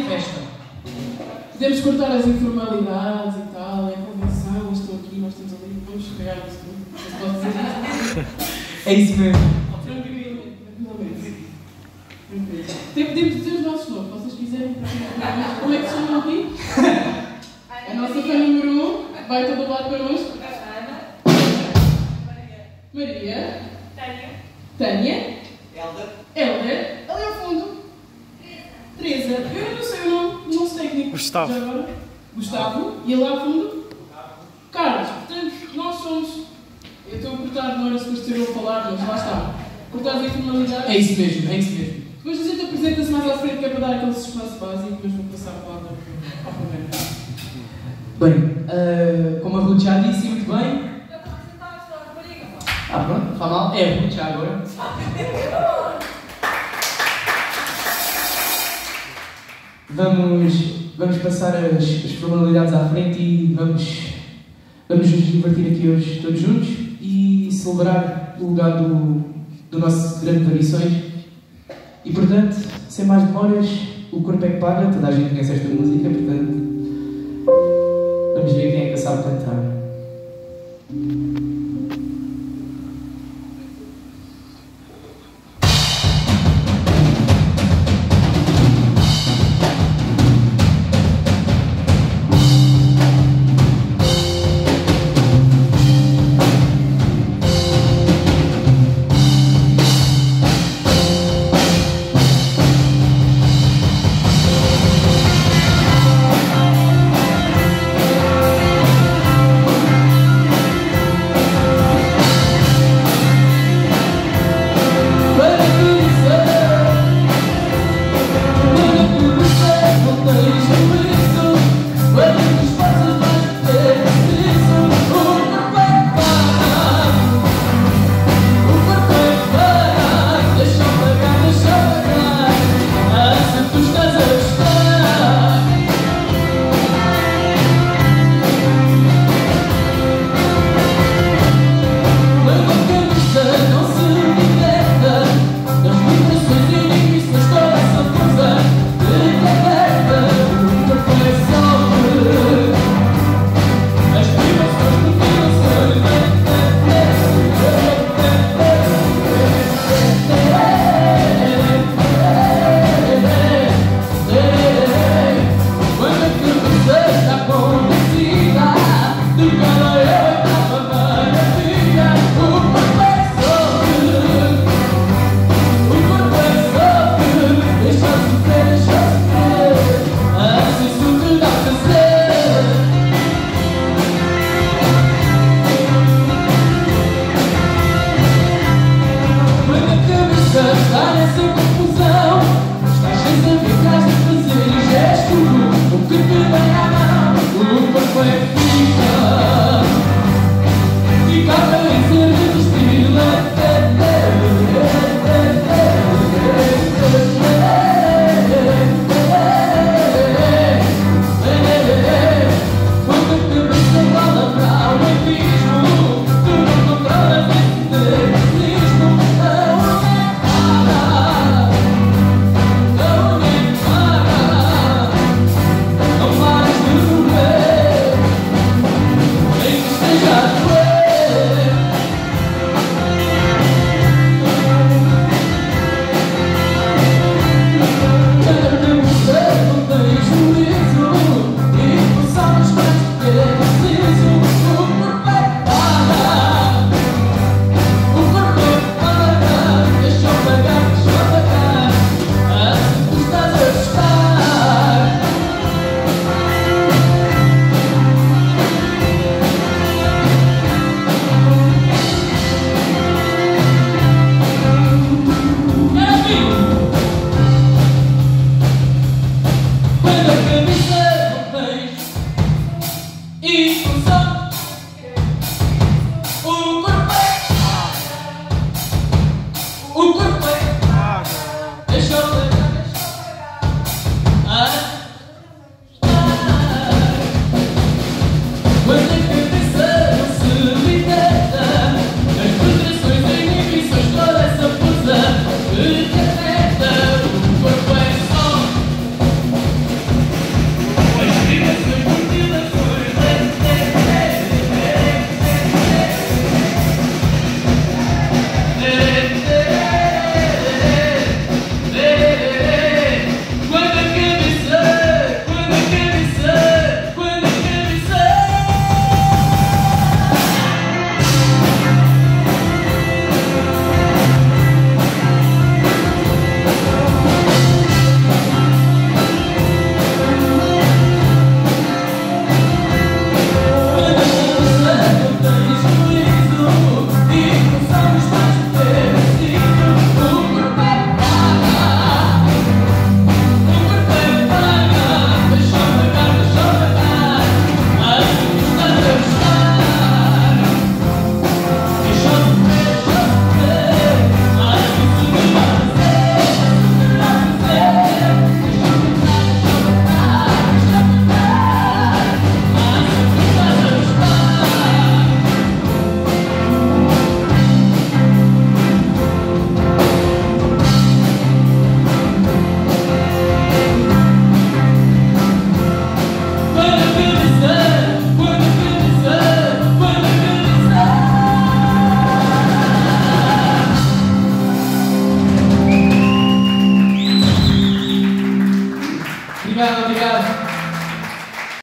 em festa. Podemos cortar as informalidades e tal, é convenção, eu estou aqui, nós estamos ali, vamos pegar isso tudo. É isso mesmo. Podemos dizer os nossos nomes, se vocês quiserem. Como é que se chamam aqui? A nossa fã número 1 um, vai todo lado connosco. Maria. Tânia. Helder. Ali ao fundo. Teresa. Eu não sei o nome, não sei técnico. Gustavo. Gustavo. E lá ao fundo? Carlos. Portanto, nós somos. Eu estou a cortar, não era suposto eu a falar, mas lá está. Cortar as informalidades. É isso mesmo, é isso mesmo. Depois a gente apresenta-se mais à frente, que é para dar aquele espaço básico, mas vou passar a palavra ao primeiro. Bem, ah, como a Ruth já disse muito bem. Ah, pronto, faz mal. É a Ruth já agora. Vamos, vamos passar as, as formalidades à frente e vamos, vamos nos divertir aqui hoje todos juntos e celebrar o legado do, do nosso grande Variações. E portanto, sem mais demoras, o corpo é que paga, toda a gente conhece esta música, portanto. Vamos ver quem é que sabe cantar. Good